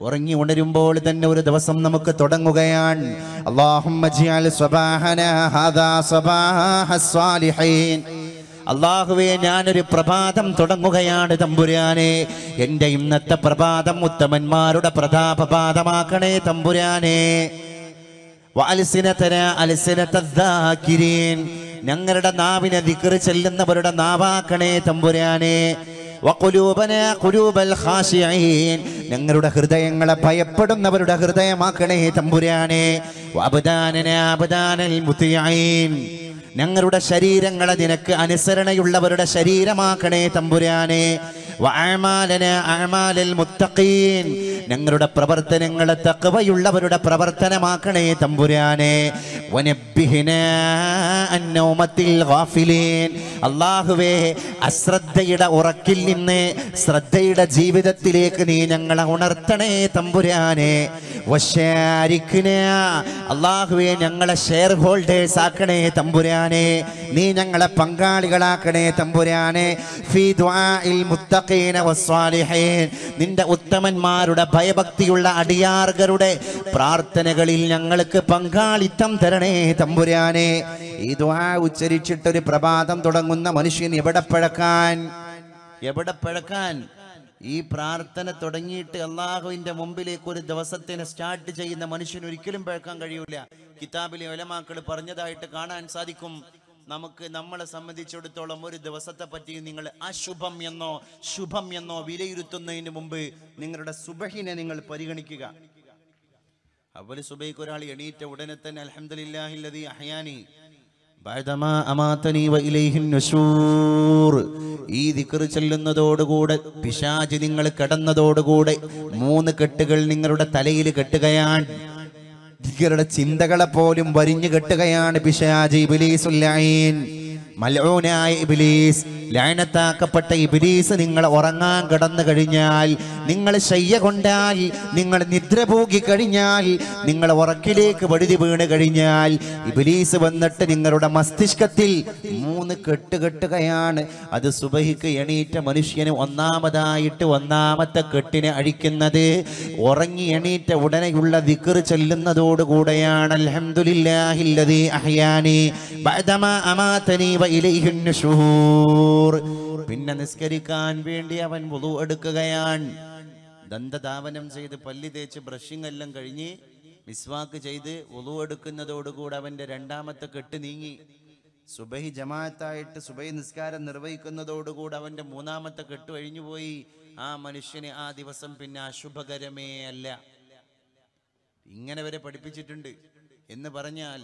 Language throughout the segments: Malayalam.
ഉറങ്ങി ഉണരുമ്പോൾ തന്നെ ഒരു ദിവസം നമുക്ക് തുടങ്ങുകയാണ് അള്ളാഹുവെ ഞാനൊരു പ്രഭാതം തുടങ്ങുകയാണ് തമ്പുരാനെ എന്റെ ഇന്നത്തെ പ്രഭാതം ഉത്തമന്മാരുടെ പ്രതാപപാതമാക്കണേ തമ്പുരാനെ. ഞങ്ങളുടെ നാവിനെ ദിക്കറി ചെല്ലുന്നവരുടെ നാവാക്കണേ തമ്പുരാനെ. ഞങ്ങളുടെ ഹൃദയങ്ങളെ ഭയപ്പെടുന്നവരുടെ ഹൃദയമാക്കണേ തമ്പുരാനെ. ഞങ്ങളുടെ ശരീരങ്ങളെ നിനക്ക് അനുസരണയുള്ളവരുടെ ശരീരമാക്കണേ തമ്പുരാനെ. ഞങ്ങളുടെ പ്രവർത്തനങ്ങളെ തക്കവയുള്ളവരുടെ പ്രവർത്തനമാക്കണേ തമ്പുരാനെ. അള്ളാഹുവേ അശ്രദ്ധയുടെ ഉറക്കിൽ നിന്ന് ശ്രദ്ധയുടെ ജീവിതത്തിലേക്ക് നീ ഞങ്ങളെ ഉണർത്തണേ തമ്പുരാനെ. അള്ളാഹുവേ ഞങ്ങളെ ഷെയർ ഹോൾഡേഴ്സ് ആക്കണേ തമ്പുരാനെ. നീ ഞങ്ങളെ പങ്കാളികളാക്കണേ തമ്പുരാനെ. നിന്റെ ഉത്തമന്മാരുടെ ഭയഭക്തിയുള്ള അടിയാർഗരുടെ പ്രാർത്ഥനകളിൽ ഞങ്ങൾക്ക് പങ്കാളിത്തം തരണേ തമ്പുരാനെ. ഈ ദുആ ഉച്ചരിച്ചിട്ടൊരു പ്രഭാതം തുടങ്ങുന്ന മനുഷ്യൻ എവിടെ പഴക്കാൻ? എവിടെ പഴക്കാൻ? ഈ പ്രാർത്ഥന തുടങ്ങിയിട്ട് അള്ളാഹുവിന്റെ മുമ്പിലേക്ക് ഒരു ദിവസത്തിന് സ്റ്റാർട്ട് ചെയ്യുന്ന മനുഷ്യൻ ഒരിക്കലും പഴക്കാൻ കഴിയൂല. കിതാബിലെ ഒലമാക്കൾ പറഞ്ഞതായിട്ട് കാണാൻ സാധിക്കും. നമുക്ക് നമ്മളെ സംബന്ധിച്ചിടത്തോളം ഒരു ദിവസത്തെ പറ്റി നിങ്ങൾ അശുഭം എന്നോ ശുഭം എന്നോ വിലയിരുത്തുന്നതിന് മുമ്പ് നിങ്ങളുടെ സുബഹിനെ നിങ്ങൾ പരിഗണിക്കുക. അവർ സുബൈക്ക് ഒരാൾ എണീറ്റ ഉടനെ തന്നെ അലഹമില്ലാഹില്ലതി അഹയാനി ഈ ചെല്ലുന്നതോടുകൂടെ പിശാച് നിങ്ങൾ കിടന്നതോടുകൂടെ മൂന്ന് കെട്ടുകൾ നിങ്ങളുടെ തലയിൽ കെട്ടുകയാണ്. ദിക്റുടെ ചിന്തകളെ പോലും വരിഞ്ഞു കെട്ടുകയാണ് പിശാജി ഇബ്ലീസുല്ലഈൻ മൽഊനായ ഇബിലീസ് ലയനത്താക്കപ്പെട്ട ഇബിലീസ് നിങ്ങൾ ഉറങ്ങാൻ കിടന്നു കഴിഞ്ഞാൽ നിങ്ങൾ ശയ്യ കൊണ്ടാൽ നിങ്ങൾ നിദ്ര പോകി കഴിഞ്ഞാൽ നിങ്ങൾ ഉറക്കിലേക്ക് വഴുതി വീണ് കഴിഞ്ഞാൽ ഇബിലീസ് വന്നിട്ട് നിങ്ങളുടെ മസ്തിഷ്കത്തിൽ മൂന്ന് കെട്ടുകെട്ടുകയാണ്. അത് സുബഹിക്ക് എണീറ്റ മനുഷ്യന് ഒന്നാമതായിട്ട് ഒന്നാമത്തെ കെട്ടിനെ അഴിക്കുന്നത്. ഉറങ്ങി എണീറ്റ ഉടനെയുള്ള ദിക്ർ ചെല്ലുന്നതോടുകൂടെയാണ് അലഹമുല്ലാഹില്ലതി അഹ്യാനി. ബഅദമാ അമാതനി വ പിന്നെ നിസ്കരിക്കാൻ വേണ്ടി അവൻ വുളു എടുക്കുകയാണ്. ദന്തധാവനം ചെയ്ത് പല്ലി തേച്ച് ബ്രഷിംഗ് എല്ലാം കഴിഞ്ഞ് മിസ്വാക്ക് ചെയ്ത് വുളു എടുക്കുന്നതോടുകൂടെ അവന്റെ രണ്ടാമത്തെ കെട്ട് നീങ്ങി. സുബഹി ജമാഅത്തായിട്ട് സുബഹി നിസ്കാരം നിർവഹിക്കുന്നതോടുകൂടെ അവന്റെ മൂന്നാമത്തെ കെട്ട് കഴിഞ്ഞുപോയി ആ മനുഷ്യന് ആ ദിവസം പിന്നെ അശുഭകരമേ അല്ല. ഇങ്ങനെ വരെ പഠിപ്പിച്ചിട്ടുണ്ട്. എന്ന് പറഞ്ഞാൽ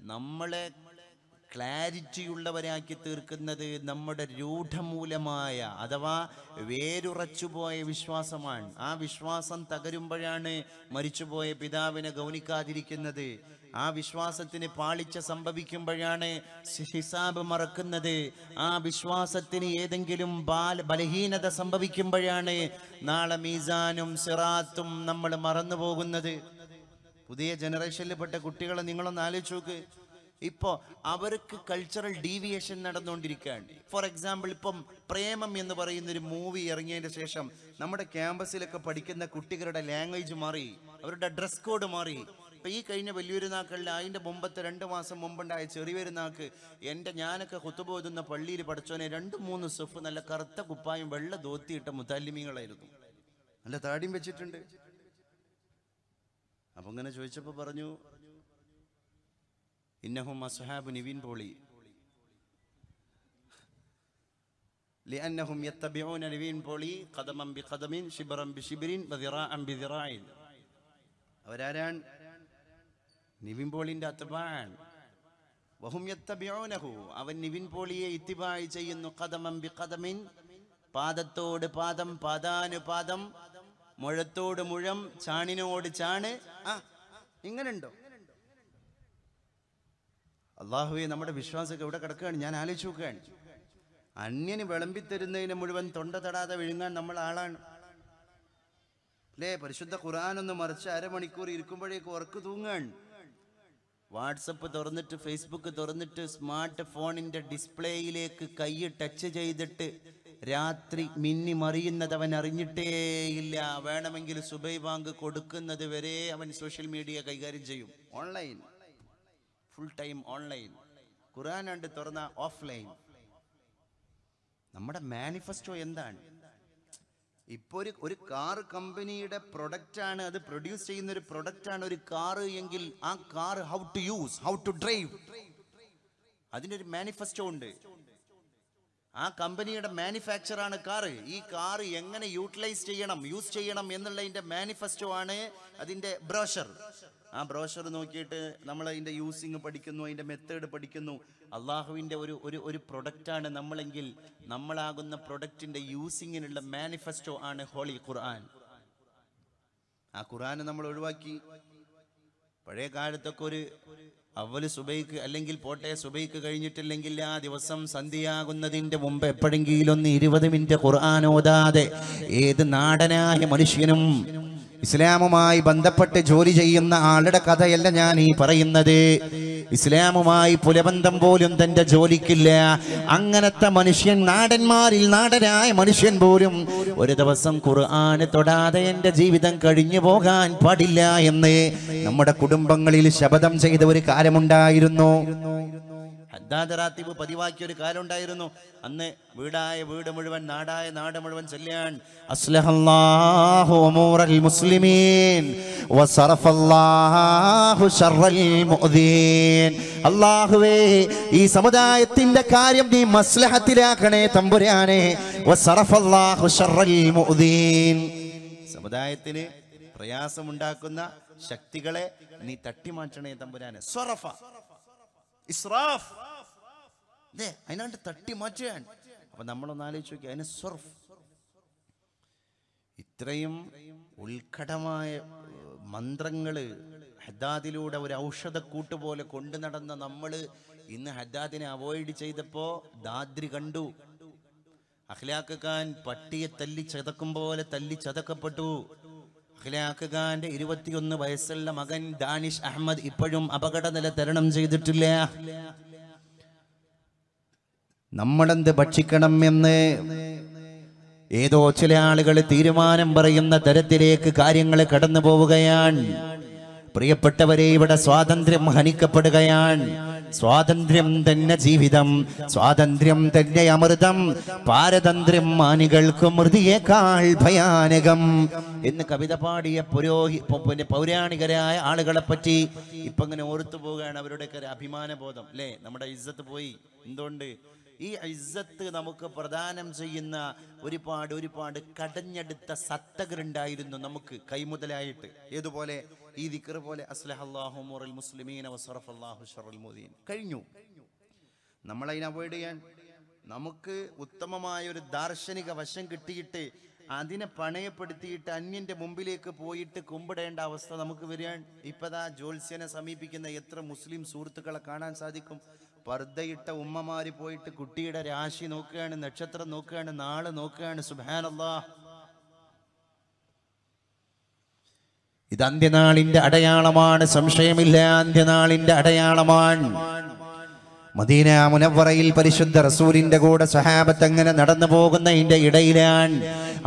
നമ്മളെ ക്ലാരിറ്റിയുള്ളവരാക്കി തീർക്കുന്നത് നമ്മുടെ രൂഢമൂലമായ അഥവാ വേരുറച്ചുപോയ വിശ്വാസമാണ്. ആ വിശ്വാസം തകരുമ്പോഴാണ് മരിച്ചുപോയ പിതാവിനെ ഗൗനിക്കാതിരിക്കുന്നത്. ആ വിശ്വാസത്തിന് പാളിച്ച സംഭവിക്കുമ്പോഴാണ് ഹിസാബ് മറക്കുന്നത്. ആ വിശ്വാസത്തിന് ഏതെങ്കിലും ബാല ബലഹീനത സംഭവിക്കുമ്പോഴാണ് നാളെ മീസാനും സിറാത്തും നമ്മൾ മറന്നു പോകുന്നത് പുതിയ ജനറേഷനിൽപ്പെട്ട കുട്ടികളെ നിങ്ങളൊന്ന് ആലോചിച്ച് നോക്ക്. ഇപ്പോ അവർക്ക് കൾച്ചറൽ ഡീവിയേഷൻ നടന്നുകൊണ്ടിരിക്കുകയാണ്. ഫോർ എക്സാമ്പിൾ ഇപ്പം പ്രേമം എന്ന് പറയുന്ന ഒരു മൂവി ഇറങ്ങിയതിന് ശേഷം നമ്മുടെ ക്യാമ്പസിലൊക്കെ പഠിക്കുന്ന കുട്ടികളുടെ ലാംഗ്വേജ് മാറി അവരുടെ ഡ്രസ് കോഡ് മാറി. ഇപ്പം ഈ കഴിഞ്ഞ വലിയൊരുനാക്കളിൽ അതിന്റെ മുമ്പത്തെ രണ്ട് മാസം മുമ്പുണ്ടായ ചെറിയൊരുനാക്ക് എന്റെ ഞാനൊക്കെ കുത്തുപോതുന്ന പള്ളിയിൽ പഠിച്ചോനെ രണ്ട് മൂന്ന് സെഫ് നല്ല കറുത്ത കുപ്പായും വെള്ള ധോത്തിയിട്ട മുത്താലിമികളായിരുന്നു നല്ല താടിയും വെച്ചിട്ടുണ്ട്. അപ്പം ഇങ്ങനെ ചോദിച്ചപ്പോൾ പറഞ്ഞു ഇന്നഹും അസ്ഹാബ് നിവിൻ പോളി لأنهم يتبعون نبين بولي قدما بقدم شبرا بشبر وذراعا بذراع അവരാരാണ് നിവിൻ പോളിന്റെ അത്തബാൻ വഹും യത്തബിഊനഹു അവൻ നിവിൻ പോളിയെ ഇത്തിബായി ചെയ്യുന്നു ഖദമൻ ബിഖദമിൻ പാദത്തോട് പാദം പാദാനുപാദം മുഴത്തോട് മുഴം ചാണിനോട് ചാണ് ആ ഇങ്ങനുണ്ടോ അള്ളാഹുവെ നമ്മുടെ വിശ്വാസമൊക്കെ എവിടെ കിടക്കുകയാണ്. ഞാൻ ആലോചിച്ച് നോക്കുകയാണ്. അന്യന് വിളമ്പിത്തരുന്നതിന് മുഴുവൻ തൊണ്ട തടാതെ വിഴുങ്ങാൻ നമ്മൾ ആളാണ്. അല്ലേ? പരിശുദ്ധ ഖുർആൻ ഒന്ന് മറിച്ച് അരമണിക്കൂർ ഇരിക്കുമ്പോഴേക്ക് ഉറക്ക് തൂങ്ങാണ്. വാട്സപ്പ് തുറന്നിട്ട് ഫേസ്ബുക്ക് തുറന്നിട്ട് സ്മാർട്ട് ഫോണിന്റെ ഡിസ്പ്ലേയിലേക്ക് കൈ ടച്ച് ചെയ്തിട്ട് രാത്രി മിന്നി മറിയുന്നത് അവൻ അറിഞ്ഞിട്ടേയില്ല വേണമെങ്കിൽ സുബൈ ബാങ്ക് കൊടുക്കുന്നത് വരെ അവൻ സോഷ്യൽ മീഡിയ കൈകാര്യം ചെയ്യും. Online. Full time online Quran കണ്ട് തുറന്ന ഓഫ്ലൈൻ നമ്മുടെ മാനിഫെസ്റ്റോ എന്താണ്? ഇപ്പോൾ ഒരു ഒരു കാർ കമ്പനിയുടെ പ്രൊഡക്റ്റ് ആണ് അത് പ്രൊഡ്യൂസ് ചെയ്യുന്ന ഒരു പ്രൊഡക്റ്റ് ആണ് ഒരു കാർ എങ്കിൽ ആ car how to use how to drive അതിനൊരു മാനിഫെസ്റ്റോ ഉണ്ട്. ആ കമ്പനിയുടെ മാനുഫാക്ചർ ആണ് കാർ ഈ കാർ എങ്ങനെ യൂട്ടിലൈസ് ചെയ്യണം യൂസ് ചെയ്യണം എന്നുള്ളതിന്റെ മാനിഫെസ്റ്റോ ആണ് അതിന്റെ ബ്രോഷർ ആ ബ്രോഷർ നോക്കിയിട്ട് നമ്മൾ അതിന്റെ യൂസിങ് പഠിക്കുന്നു അതിന്റെ മെത്തേഡ് പഠിക്കുന്നു. അള്ളാഹുവിന്റെ ഒരു ഒരു ഒരു പ്രൊഡക്റ്റാണ് നമ്മളെങ്കിൽ നമ്മളാകുന്ന പ്രൊഡക്റ്റിന്റെ യൂസിങ്ങിനുള്ള മാനിഫെസ്റ്റോ ആണ് ഹോളി ഖുർആൻ ആ ഖുർആൻ നമ്മൾ ഒഴിവാക്കി. പഴയ കാലത്തൊക്കെ ഒരു അവൽ സുബൈക്ക് അല്ലെങ്കിൽ പോട്ടെ സുബൈക്ക് കഴിഞ്ഞിട്ടില്ലെങ്കിൽ ആ ദിവസം സന്ധ്യയാകുന്നതിന്റെ മുമ്പ് എപ്പോഴെങ്കിലും ഒന്ന് ഇരുപത് മിനിറ്റ് ഖുർആൻ ഓതാതെ ഏത് നാടനായ മനുഷ്യനും ഇസ്ലാമുമായി ബന്ധപ്പെട്ട് ജോലി ചെയ്യുന്ന ആളുടെ കഥയല്ല ഞാൻ ഈ പറയുന്നത്. ഇസ്ലാമുമായി പുലബന്ധം പോലും തന്റെ ജോലിക്കില്ല. അങ്ങനത്തെ മനുഷ്യൻ നാടന്മാരിൽ നാടനായ മനുഷ്യൻ പോലും ഒരു ദിവസം ഖുർആന് തൊടാതെ എന്റെ ജീവിതം കഴിഞ്ഞു പോകാൻ പാടില്ല എന്ന് നമ്മുടെ കുടുംബങ്ങളിൽ ശപഥം ചെയ്ത ഒരു കാലമുണ്ടായിരുന്നു. റാത്തിബ് പതിവാക്കിയ ഒരു കാലം ഉണ്ടായിരുന്നു അന്ന് വീടായ വീട് മുഴുവൻ നാടായ നാട് മുഴുവൻ മുഅ്ദീൻ. അല്ലാഹുവേ ഈ സമുദായത്തിന്റെ കാര്യം നീ മസ്ലഹത്തിലാക്കണേ തമ്പുരാനെ. സമുദായത്തിന് പ്രയാസമുണ്ടാക്കുന്ന ശക്തികളെ നീ തട്ടിമാറ്റണേ തമ്പുരാനെ. ഇസ്രാഫ്. ദേ അതിനാണ്ട് തട്ടി മാറ്റുകയാണ്. അപ്പൊ നമ്മളൊന്ന് ആലോചിച്ച് നോക്കി അതിന് സ്വർഫ്. ഇത്രയും ഉത്കടമായ മന്ത്രങ്ങൾ ഹദ്ദാദിലൂടെ ഒരു ഔഷധക്കൂട്ട് പോലെ കൊണ്ടു നടന്ന നമ്മൾ ഇന്ന് ഹദാദിനെ അവോയ്ഡ് ചെയ്തപ്പോ ദാദ്രി കണ്ടു. അഖ്ലാഖ് ഖാൻ പട്ടിയെ തല്ലി ചതക്കും പോലെ തല്ലി ചതക്കപ്പെട്ടു. അഖ്ലാഖ് ഖാന്റെ ഇരുപത്തിയൊന്ന് വയസ്സുള്ള മകൻ ദാനിഷ് അഹമ്മദ് ഇപ്പോഴും അപകട നില തരണം ചെയ്തിട്ടില്ല. നമ്മളെന്ത് ഭക്ഷിക്കണം എന്ന്? ഏതോ ചില ആളുകൾ തീരുമാനം പറയുന്ന തരത്തിലേക്ക് കാര്യങ്ങൾ കടന്നു പോവുകയാണ്. പ്രിയപ്പെട്ടവരെ ഇവിടെ സ്വാതന്ത്ര്യം ഹനിക്കപ്പെടുകയാണ്. സ്വാതന്ത്ര്യം തന്നെ ജീവിതം സ്വാതന്ത്ര്യം തന്നെ അമൃതം പാരതന്ത്ര്യം മാനികൾക്ക് മൃതിയേക്കാൾ ഭയാനകം എന്ന് കവിത പാടിയ പുരോഹി പിന്നെ പൗരാണികരായ ആളുകളെ പറ്റി ഇപ്പൊ ഇങ്ങനെ ഓർത്തു പോവുകയാണ് അവരുടെയൊക്കെ ഒരു അഭിമാന ബോധം അല്ലേ? നമ്മുടെ ഇജ്ജത്ത് പോയി. എന്തുകൊണ്ട്? ഈ ഇസ്സത്ത് നമുക്ക് പ്രദാനം ചെയ്യുന്ന ഒരുപാട് ഒരുപാട് കടഞ്ഞെടുത്ത സത്തകരുണ്ടായിരുന്നു നമുക്ക് കൈമുതലായിട്ട്. ഏതുപോലെ? ഈ ദിക്കർ പോലെ അസ്ലഹല്ലാഹു മുറൽ ഷറൽ മുദീൻ. കഴിഞ്ഞു. നമ്മൾ അതിനെ അവോയ്ഡ് ചെയ്യാൻ നമുക്ക് ഉത്തമമായ ഒരു ദാർശനിക വശം കിട്ടിയിട്ട് അതിനെ പണയപ്പെടുത്തിയിട്ട് അന്യന്റെ മുമ്പിലേക്ക് പോയിട്ട് കുമ്പിടേണ്ട അവസ്ഥ നമുക്ക് വരികയാണ്. ഇപ്പതാ ജോത്സ്യനെ സമീപിക്കുന്ന എത്ര മുസ്ലിം സുഹൃത്തുക്കളെ കാണാൻ സാധിക്കും? പർദ്ദയിട്ട ഉമ്മമാര് പോയിട്ട് കുട്ടിയുടെ രാശി നോക്കുകയാണ് നക്ഷത്രം നോക്കുകയാണ് നാൾ നോക്കുകയാണ് സുബാനല്ലാ ഇത് അന്ത്യനാളിന്റെ അടയാളമാണ് സംശയമില്ല അന്ത്യനാളിന്റെ അടയാളമാണ്. മദീന മുനവറയിൽ പരിശുദ്ധ റസൂലിന്റെ കൂടെ സഹാബത്ത് അങ്ങനെ നടന്നു പോകുന്നതിന്റെ ഇടയിലാണ്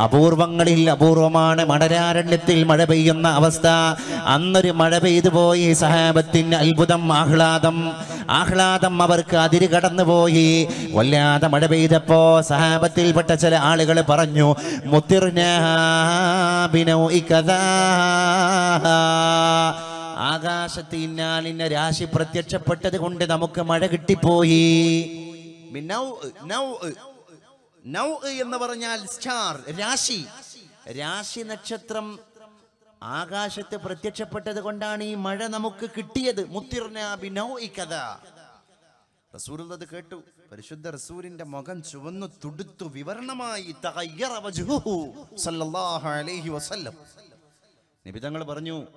അപൂർവങ്ങളിൽ അപൂർവമാണ് മടരാരണ്യത്തിൽ മഴ പെയ്യുന്ന അവസ്ഥ. അന്നൊരു മഴ പെയ്തു പോയി സഹാബത്തിന് അത്ഭുതം ആഹ്ലാദം. ആഹ്ലാദം അവർക്ക് അതിര് കടന്നുപോയി. വല്ലാതെ മഴ പെയ്തപ്പോ സഹാബത്തിൽപ്പെട്ട ചില ആളുകൾ പറഞ്ഞു ബിനൗഇകദാ ആകാശത്ത് ഇന്നാലിന്ന രാശി പ്രത്യക്ഷപ്പെട്ടത് കൊണ്ട് നമുക്ക് മഴ കിട്ടിപ്പോയി. നൗ നൗ നൗ എന്ന് പറഞ്ഞാൽ സ്റ്റാർ രാശി. രാശി നക്ഷത്രം ആകാശത്ത് പ്രത്യക്ഷപ്പെട്ടത് കൊണ്ടാണ് ഈ മഴ നമുക്ക് കിട്ടിയത്. റസൂൽ അത് കേട്ടു. പരിശുദ്ധ റസൂലിന്റെ മുഖം ചുവന്നു തുടുത്തു വിവരണമായി തഗയ്യറ വജ്ഹുഹു സല്ലല്ലാഹു അലൈഹി വസല്ലം. നിബിതങ്ങൾ പറഞ്ഞു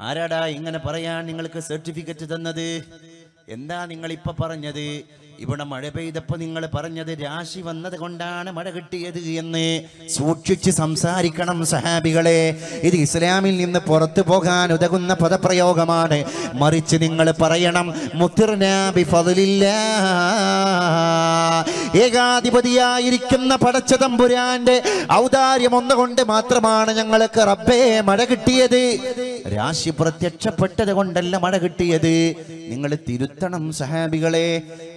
ആരാടാ ഇങ്ങനെ പറയാൻ നിങ്ങൾക്ക് സർട്ടിഫിക്കറ്റ് തന്നത്? എന്താ നിങ്ങൾ ഇപ്പൊ പറഞ്ഞത്? ഇവിടെ മഴ പെയ്തപ്പോൾ നിങ്ങൾ പറഞ്ഞത് രാശി വന്നത് കൊണ്ടാണ് മഴ കിട്ടിയത് എന്ന് സൂക്ഷിച്ച് സംസാരിക്കണം സഹാബികളെ. ഇത് ഇസ്ലാമിൽ നിന്ന് പുറത്തു പോകാൻ ഉതകുന്ന പദപ്രയോഗമാണ്. മറിച്ച് നിങ്ങൾ പറയണം. ഏകാധിപതിയായിരിക്കുന്ന പടച്ച തമ്പുരാന്റെ ഔദാര്യം ഒന്നുകൊണ്ട് മാത്രമാണ് ഞങ്ങൾക്ക് റബ്ബേ മഴ കിട്ടിയത്. രാശി പ്രത്യക്ഷപ്പെട്ടത് കൊണ്ടല്ല മഴ കിട്ടിയത്. നിങ്ങൾ തിരുത്തണം സഹാബികളെ.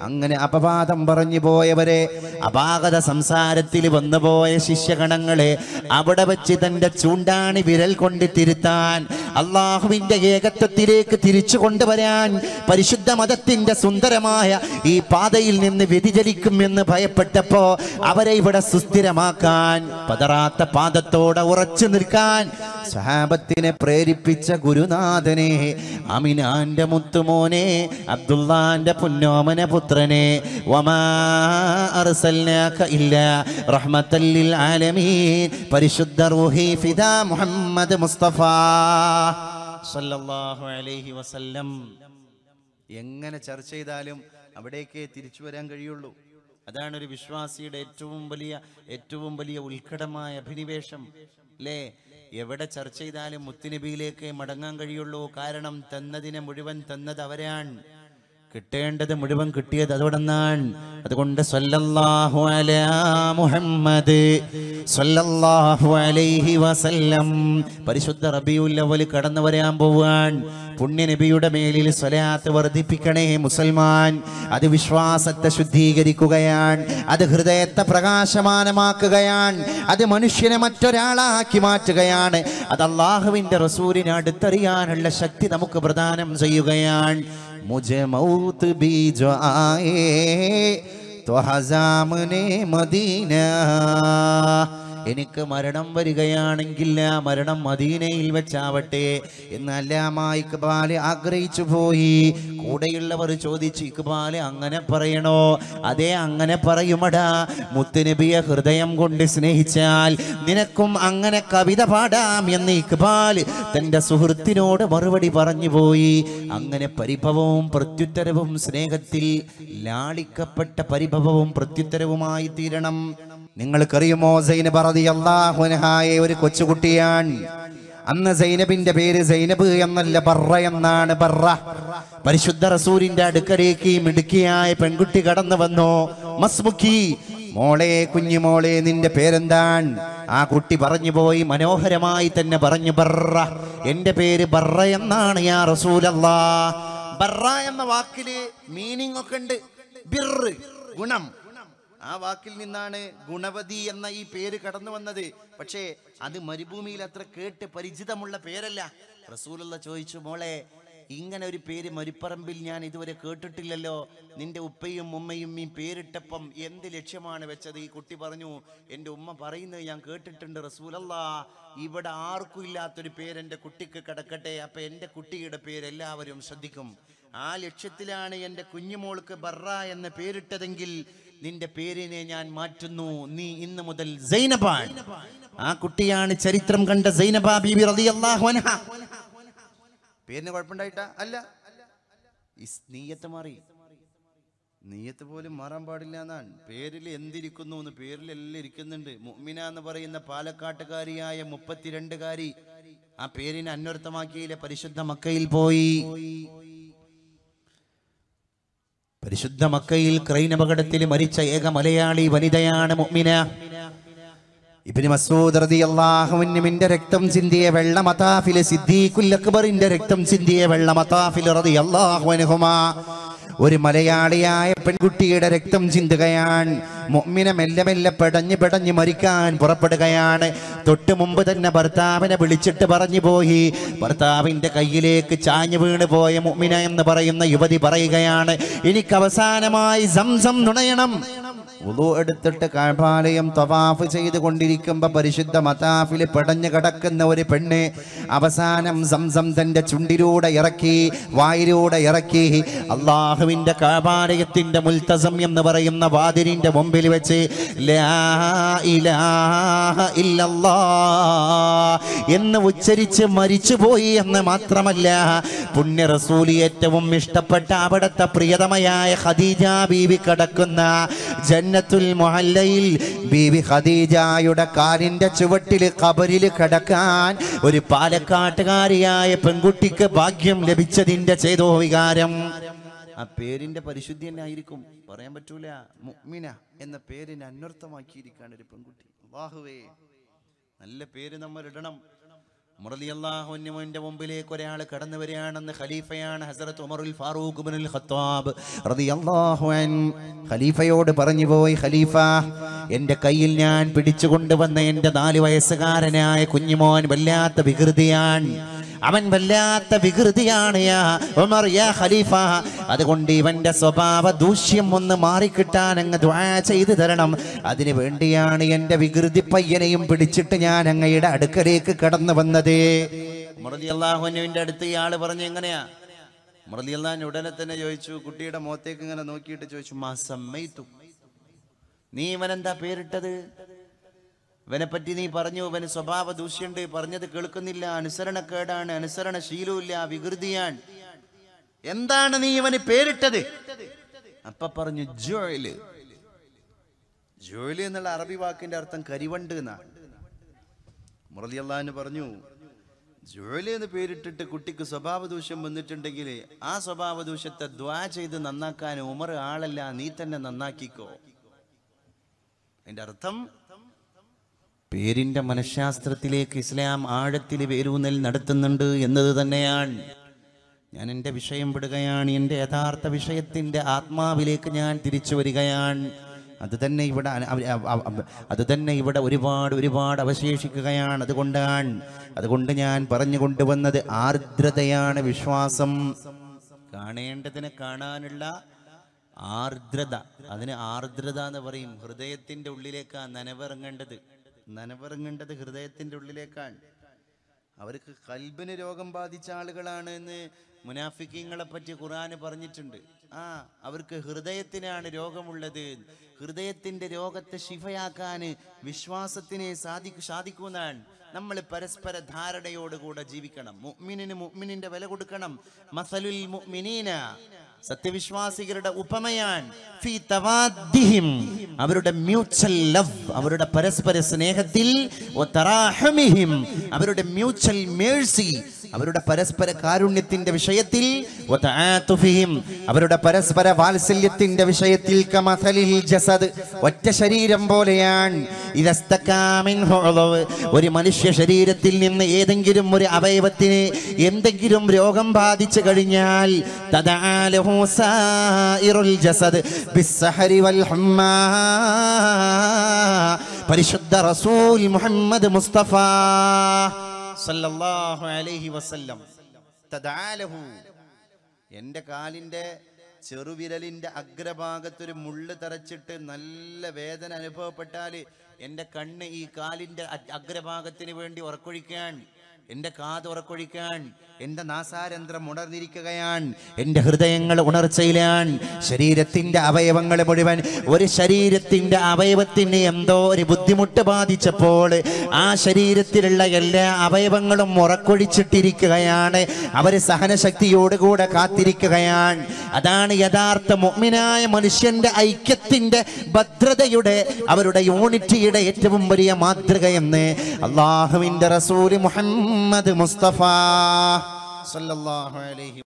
അങ്ങനെ അപവാദം പറഞ്ഞു പോയവരെ അപാകത സംസാരത്തിൽ വന്നുപോയ ശിഷ്യഗണങ്ങളെ അവിടെ വെച്ച് തന്റെ ചൂണ്ടാണി വിരൽ കൊണ്ട് തിരുത്താൻ അള്ളാഹുവിന്റെ ഏകത്വത്തിലേക്ക് തിരിച്ചു കൊണ്ടുവരാൻ പരിശുദ്ധ മതത്തിന്റെ സുന്ദരമായ ഈ പാതയിൽ നിന്ന് വ്യതിചലിക്കുമെന്ന് ഭയപ്പെട്ടപ്പോ അവരെ ഇവിടെ സുസ്ഥിരമാക്കാൻ പതറാത്ത പാദത്തോടെ ഉറച്ചു നിൽക്കാൻ സഹാബത്തിനെ പ്രേരിപ്പിച്ച ഗുരുനാഥനെ അമിനാന്റെ മുത്തുമോനെ അബ്ദുല്ലാന്റെ പുന്നോമന പുത്രനെ പരിശുദ്ധ റൂഹി മുഹമ്മദ് മുസ്തഫ സല്ലല്ലാഹു അലൈഹി വസല്ലം. എങ്ങനെ ചർച്ച ചെയ്താലും അവിടേക്ക് തിരിച്ചു വരാൻ കഴിയുള്ളൂ. അതാണ് ഒരു വിശ്വാസിയുടെ ഏറ്റവും വലിയ ഏറ്റവും വലിയ ഉത്കടമായ അഭിനിവേശം അല്ലേ? എവിടെ ചർച്ച ചെയ്താലും മുത്തുനബിയിലേക്ക് മടങ്ങാൻ കഴിയുള്ളൂ. കാരണം തന്നതിനെ മുഴുവൻ തന്നത് അവരാണ്. കിട്ടേണ്ടത് മുഴുവൻ കിട്ടിയത് അതോടെന്നാണ് അതുകൊണ്ട് സല്ലല്ലാഹു മുഹമ്മദ് സല്ലല്ലാഹു അലൈഹി വസല്ലം. പരിശുദ്ധ റബിയുൽ അവൽ കടന്നു വരാൻ പോവാൻ പുണ്യനബിയുടെ മേലിൽ സ്വലാത്ത് വർദ്ധിപ്പിക്കണേ മുസൽമാൻ. അത് വിശ്വാസത്തെ ശുദ്ധീകരിക്കുകയാണ്. അത് ഹൃദയത്തെ പ്രകാശമാനമാക്കുകയാണ്. അത് മനുഷ്യനെ മറ്റൊരാളാക്കി മാറ്റുകയാണ്. അത് അള്ളാഹുവിന്റെ റസൂലിനെ അടുത്തറിയാനുള്ള ശക്തി നമുക്ക് പ്രദാനം ചെയ്യുകയാണ്. मुझे मौत भी जो आए तो हजाम ने मदीना എനിക്ക് മരണം വരികയാണെങ്കിൽ ആ മരണം മദീനയിൽ വെച്ചാവട്ടെ എന്നല്ലാമ ഇക്ബാൽ ആഗ്രഹിച്ചു പോയി. കൂടെയുള്ളവർ ചോദിച്ചു ഇക്ബാൽ അങ്ങനെ പറയണോ? അതെ അങ്ങനെ പറയുമടാ. മുത്തുനബിയെ ഹൃദയം കൊണ്ട് സ്നേഹിച്ചാൽ നിനക്കും അങ്ങനെ കവിത പാടാം എന്ന് ഇക്ബാൽ തന്റെ സുഹൃത്തിനോട് മറുപടി പറഞ്ഞു പോയി. അങ്ങനെ പരിഭവവും പ്രത്യുത്തരവും സ്നേഹത്തിൽ ലാളിക്കപ്പെട്ട പരിഭവവും പ്രത്യുത്തരവുമായി തീരണം. നിങ്ങൾക്കറിയുമോ സൈനബ് റളിയല്ലാഹു അൻഹായെ ഒരു കൊച്ചുകുട്ടിയാണ്? അന്ന് സൈനബിന്റെ പേര് സൈനബ് എന്നല്ല ബറ എന്നാണ് ബറ. പരിശുദ്ധ റസൂലിന്റെ അടുക്കലേക്ക് മിടുക്കിയായ പെൺകുട്ടി കടന്നു വന്നു. മസ്മുഖി മോളെ കുഞ്ഞുമോളെ നിന്റെ പേരെന്താണ്? ആ കുട്ടി പറഞ്ഞു പോയി മനോഹരമായി തന്നെ പറഞ്ഞു ബറ. എന്റെ പേര് ബറ എന്നാണ് യാ റസൂലല്ലാ. ബറ എന്ന വാക്കിൽ മീനിങ് ഒക്കെ ഉണ്ട്. ബിർ ഗുണം. ആ വാക്കിൽ നിന്നാണ് ഗുണവതി എന്ന ഈ പേര് കടന്നു വന്നത്. പക്ഷേ അത് മരുഭൂമിയിൽ അത്ര കേട്ട് പരിചിതമുള്ള പേരല്ല. റസൂലുള്ള ചോദിച്ചു മോളെ ഇങ്ങനെ ഒരു പേര് മരുപ്പറമ്പിൽ ഞാൻ ഇതുവരെ കേട്ടിട്ടില്ലല്ലോ. നിന്റെ ഉപ്പയും ഉമ്മയും ഈ പേരിട്ടപ്പം എന്ത് ലക്ഷ്യമാണ് വെച്ചത്? ഈ കുട്ടി പറഞ്ഞു എന്റെ ഉമ്മ പറയുന്നത് ഞാൻ കേട്ടിട്ടുണ്ട് റസൂലല്ല ഇവിടെ ആർക്കും ഇല്ലാത്തൊരു പേര് എന്റെ കുട്ടിക്ക് കിടക്കട്ടെ. അപ്പം എന്റെ കുട്ടിയുടെ പേര് എല്ലാവരും ശ്രദ്ധിക്കും. ആ ലക്ഷ്യത്തിലാണ് എന്റെ കുഞ്ഞുമോൾക്ക് ബർറ എന്ന പേരിട്ടതെങ്കിൽ നിന്റെ പേരിനെ ഞാൻ മാറ്റുന്നു. നീ ഇന്ന് മുതൽ സൈനബാൻ. ആ കുട്ടിയാണ് ചരിത്രം കണ്ട സൈനബ ബീബി പേരിന് കുഴപ്പമുണ്ടായിട്ടാ? അല്ല. നീയത്ത് മാറി. നീയത്ത് പോലും മാറാൻ പാടില്ല എന്നാണ്. പേരിൽ എന്തിരിക്കുന്നു എന്ന് പേരിൽ എല്ലാം ഇരിക്കുന്നുണ്ട്. മുഅ്മിന എന്ന് പറയുന്ന പാലക്കാട്ടുകാരിയായ മുപ്പത്തിരണ്ടുകാരി ആ പേരിനെ അന്വർത്ഥമാക്കിയില്ല? പരിശുദ്ധ മക്കയിൽ പോയി. പരിശുദ്ധ മക്കയിൽ ക്രൈൻ അപകടത്തിൽ മരിച്ച ഏക മലയാളി വനിതയാണ് മുഅ്മിന. ഇബ്നു മസ്ഊദ് റളിയല്ലാഹുവിന്റെ രക്തം ചിന്തിയ വെള്ള മതാഫിലെ സിദ്ദീഖുൽ അക്ബറിന്റെ രക്തം ചിന്തിയ വെള്ള മതാഫിൽ റളിയല്ലാഹു അൻഹുമാ. ഒരു മലയാളിയായ പെൺകുട്ടിയുടെ രക്തം ചിന്തുകയാണ്. മൊമ്മിനെ മെല്ലെ മെല്ലെ പെടഞ്ഞ് പെടഞ്ഞ് മരിക്കാൻ പുറപ്പെടുകയാണ്. തൊട്ടു മുമ്പ് തന്നെ ഭർത്താവിനെ വിളിച്ചിട്ട് പറഞ്ഞു പോയി. ഭർത്താവിന്റെ കയ്യിലേക്ക് ചാഞ്ഞു വീണ് പോയ മൊമ്മിന എന്ന് പറയുന്ന യുവതി പറയുകയാണ് എനിക്ക് അവസാനമായി സംസം നുണയണം. വുളു എടുത്തിട്ട് കാഴ്പാലയം തവാഫ് ചെയ്ത് കൊണ്ടിരിക്കുമ്പോ പരിശുദ്ധ മതാഫിൽ പടഞ്ഞു കിടക്കുന്ന ഒരു പെണ്ണ് അവസാനം സംസം തന്റെ ചുണ്ടിലൂടെ ഇറക്കി വായിലൂടെ ഇറക്കി അള്ളാഹുവിന്റെ കഴപാലയത്തിന്റെ മുൽത്തസം എന്ന് പറയുന്ന വാതിലിന്റെ മുമ്പിൽ വെച്ച് എന്ന് ഉച്ചരിച്ച് മരിച്ചുപോയി എന്ന് മാത്രമല്ല പുണ്യ റസൂലി ഏറ്റവും ഇഷ്ടപ്പെട്ട അവിടുത്തെ പ്രിയതമയായ ഖദീജ ബീവി കിടക്കുന്ന ജന്നത്തുൽ മുഹല്ലയിൽ ബീവി ഖദീജയുടെ കാലിന്റെ ചുവട്ടിൽ കബറിൽ കിടക്കാൻ ഒരു പാലക്കാട്ടുകാരിയായ പെൺകുട്ടിക്ക് ഭാഗ്യം ലഭിച്ചതിന്റെ ചെയ്തോ വികാരം ആ പേരിന്റെ പരിശുദ്ധി തന്നെ ആയിരിക്കും. പറയാൻ പറ്റൂല. മുഗ്മിന എന്ന പേരിനെ അന്വർത്ഥമാക്കിയിരിക്കാണ് ഒരു പെൺകുട്ടി. അല്ലാഹുവേ നല്ല പേര് നമ്മൾ ഇടണം. മുറലിയല്ലാഹുവിന്റെ മുമ്പിലേക്ക് ഒരാൾ കടന്നു വരികയാണെന്ന് ഖലീഫയാണ് ഹസരത്ത് ഉമറുൽ ഫാറൂഖ് ഇബ്നുൽ ഖത്താബ്. റളിയല്ലാഹു അൻ ഖലീഫയോട് പറഞ്ഞു പോയി ഖലീഫ എന്റെ കയ്യിൽ ഞാൻ പിടിച്ചു കൊണ്ടുവന്ന എന്റെ നാല് വയസ്സുകാരനായ കുഞ്ഞുമോൻ വല്ലാത്ത വികൃതിയാണ്. അവൻ വല്ലാത്ത വികൃതിയാണ് ഉമർ യാ ഖലീഫ അതുകൊണ്ട് ഇവന്റെ സ്വഭാവ ദൂഷ്യം ഒന്ന് മാറിക്കിട്ടാൻ അങ്ങ് ചെയ്തു തരണം. അതിനു വേണ്ടിയാണ് എന്റെ വികൃതി പയ്യനെയും പിടിച്ചിട്ട് ഞാൻ അങ്ങയുടെ അടുക്കലേക്ക് കടന്നു വന്നത്. മുറലി അള്ളാഹുവിന്റെ അടുത്ത് ഇയാൾ പറഞ്ഞു എങ്ങനെയാ? മുറലി ഉടനെ തന്നെ ചോദിച്ചു കുട്ടിയുടെ മുഖത്തേക്ക് ഇങ്ങനെ നോക്കിയിട്ട് ചോദിച്ചു മാസമ്മയിത്തു നീ ഇവനെന്താ പേരിട്ടത്? ഇവനെ പറ്റി നീ പറഞ്ഞു ഇവന് സ്വഭാവ ദൂഷ്യണ്ട് പറഞ്ഞത് കേൾക്കുന്നില്ല. അനുസരണക്കേടാണ്. അനുസരണ ശീലമില്ല വികൃതിയാണ്. എന്താണ് നീ ഇവന് പേരിട്ടത്? അപ്പ പറഞ്ഞു ജോയിൽ. ജോയിൽ എന്നുള്ള അറബി വാക്കിന്റെ അർത്ഥം കരിവണ്ട് എന്നാണ്. മുറലി അള്ളഹാന് പറഞ്ഞു ജോലി എന്ന് പേരിട്ടിട്ട് കുട്ടിക്ക് സ്വഭാവ ദൂഷ്യം വന്നിട്ടുണ്ടെങ്കിൽ ആ സ്വഭാവ ദൂഷ്യത്തെ ദ്വാ ചെയ്ത് നന്നാക്കാൻ ഉമർ ആളല്ല നീ തന്നെ നന്നാക്കിക്കോ. അതിന്റെ അർത്ഥം പേരിന്റെ മനഃശാസ്ത്രത്തിലേക്ക് ഇസ്ലാം ആഴത്തിൽ വേരൂന്നൽ നടത്തുന്നുണ്ട് എന്നത് തന്നെയാണ്. ഞാൻ എന്റെ വിഷയം വിടുകയാണ് എന്റെ യഥാർത്ഥ വിഷയത്തിന്റെ ആത്മാവിലേക്ക് ഞാൻ തിരിച്ചു വരികയാണ്. അത് തന്നെ ഇവിടെ അത് തന്നെ ഇവിടെ ഒരുപാട് ഒരുപാട് അവശേഷിക്കുകയാണ്. അതുകൊണ്ടാണ് അതുകൊണ്ട് ഞാൻ പറഞ്ഞു കൊണ്ടുവന്നത് ആർദ്രതയാണ് വിശ്വാസം. കാണേണ്ടതിനെ കാണാനുള്ള ആർദ്രത. അതിന് ആർദ്രത എന്ന് പറയും. ഹൃദയത്തിന്റെ ഉള്ളിലേക്കാണ് നനവിറങ്ങേണ്ടത്. നനവിറങ്ങേണ്ടത് ഹൃദയത്തിന്റെ ഉള്ളിലേക്കാണ്. അവർക്ക് കൽബിന് രോഗം ബാധിച്ച ആളുകളാണ് എന്ന് മുനാഫിക്കങ്ങളെ പറ്റി ഖുറാന് പറഞ്ഞിട്ടുണ്ട്. ആ അവർക്ക് ഹൃദയത്തിനാണ് രോഗമുള്ളത്. ഹൃദയത്തിന്റെ രോഗത്തെ ശിഫയാക്കാൻ വിശ്വാസത്തിനെ സാധിക്കു സാധിക്കുന്നതാണ് നമ്മൾ പരസ്പര ധാരണയോടുകൂടെ ജീവിക്കണം. മുഅ്മിനിന് മുഅ്മിനിന്റെ വില കൊടുക്കണം. മസലുൽ മുഅ്മിനീന. സത്യവിശ്വാസികളുടെ ഉപമയാൻ അവരുടെ മ്യൂച്വൽ ലവ് അവരുടെ പരസ്പര സ്നേഹത്തിൽ അവരുടെ മ്യൂച്വൽ മേഴ്സി അവരുടെ പരസ്പര കാരുണ്യത്തിന്റെ വിഷയത്തിൽ അവരുടെ പരസ്പര വാത്സല്യത്തിന്റെ വിഷയത്തിൽ ജസദ് ഒറ്റ ശരീരം പോലെയാണ്. ഒരു മനുഷ്യ ശരീരത്തിൽ നിന്ന് ഏതെങ്കിലും ഒരു അവയവത്തിന് എന്തെങ്കിലും രോഗം ബാധിച്ചു കഴിഞ്ഞാൽ ജസദ് പരിശുദ്ധ റസൂൽ മുഹമ്മദ് മുസ്തഫ സല്ലല്ലാഹു അലൈഹി വസല്ലം. തദാലഹു. എന്റെ കാലിന്റെ ചെറുവിരലിന്റെ അഗ്രഭാഗത്തൊരു മുള്ള് തറച്ചിട്ട് നല്ല വേദന അനുഭവപ്പെട്ടാൽ എന്റെ കണ്ണ് ഈ കാലിന്റെ അഗ്രഭാഗത്തിന് വേണ്ടി ഉറക്കൊഴിക്കാൻ എന്റെ കാത് ഉറക്കൊഴിക്കാൻ എന്റെ നാസാരന്ധ്രം ഉണർന്നിരിക്കുകയാണ് എന്റെ ഹൃദയങ്ങൾ ഉണർച്ചയിലാണ് ശരീരത്തിന്റെ അവയവങ്ങൾ മുഴുവൻ ഒരു ശരീരത്തിന്റെ അവയവത്തിന് എന്തോ ഒരു ബുദ്ധിമുട്ട് ബാധിച്ചപ്പോൾ ആ ശരീരത്തിലുള്ള എല്ലാ അവയവങ്ങളും ഉറക്കൊഴിച്ചിട്ടിരിക്കുകയാണ്. അവർ സഹനശക്തിയോടുകൂടെ കാത്തിരിക്കുകയാണ്. അതാണ് യഥാർത്ഥ മുഅ്മിനായ മനുഷ്യന്റെ ഐക്യത്തിന്റെ ഭദ്രതയുടെ അവരുടെ യൂണിറ്റിയുടെ ഏറ്റവും വലിയ മാതൃകയെന്ന് അള്ളാഹുവിന്റെ റസൂൽ മുഹമ്മദ് മുസ്തഫ സല്ലല്ലാഹു അലൈഹി